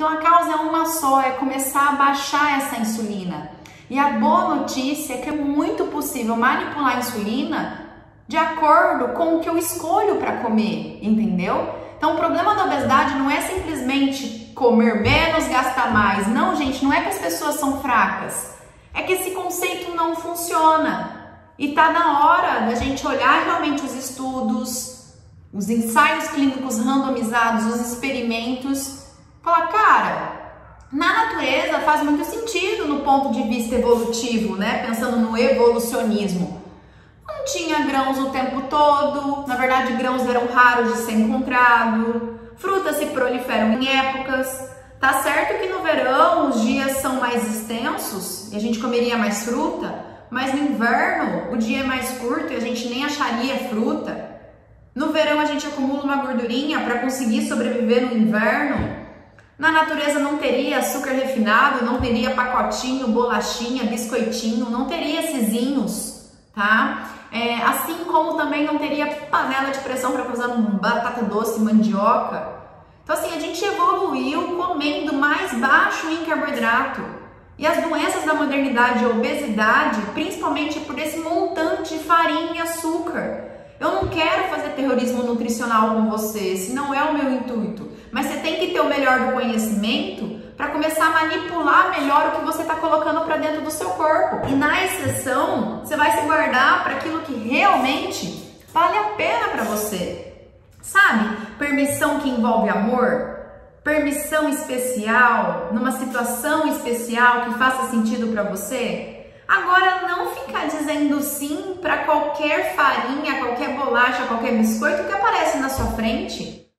Então a causa é uma só, é começar a baixar essa insulina. E a boa notícia é que é muito possível manipular a insulina de acordo com o que eu escolho para comer, entendeu? Então o problema da obesidade não é simplesmente comer menos, gastar mais. Não, gente, não é que as pessoas são fracas. É que esse conceito não funciona. E tá na hora da gente olhar realmente os estudos, os ensaios clínicos randomizados, os experimentos Fala, cara, na natureza faz muito sentido no ponto de vista evolutivo, né? Pensando no evolucionismo. Não tinha grãos o tempo todo, na verdade, grãos eram raros de ser encontrado, frutas se proliferam em épocas. Tá certo que no verão os dias são mais extensos e a gente comeria mais fruta, mas no inverno o dia é mais curto e a gente nem acharia fruta. No verão a gente acumula uma gordurinha para conseguir sobreviver no inverno. Na natureza não teria açúcar refinado, não teria pacotinho, bolachinha, biscoitinho, não teria cizinhos, tá? É, assim como também não teria panela de pressão para fazer batata doce, mandioca. Então assim, a gente evoluiu comendo mais baixo em carboidrato. E as doenças da modernidade, a obesidade, principalmente por esse montante de farinha e açúcar. Eu não quero fazer terrorismo nutricional com você, esse não é o meu intuito. Mas você tem o melhor do conhecimento para começar a manipular melhor o que você está colocando para dentro do seu corpo. E na exceção, você vai se guardar para aquilo que realmente vale a pena para você. Sabe? Permissão que envolve amor, permissão especial, numa situação especial que faça sentido para você. Agora, não ficar dizendo sim para qualquer farinha, qualquer bolacha, qualquer biscoito que aparece na sua frente.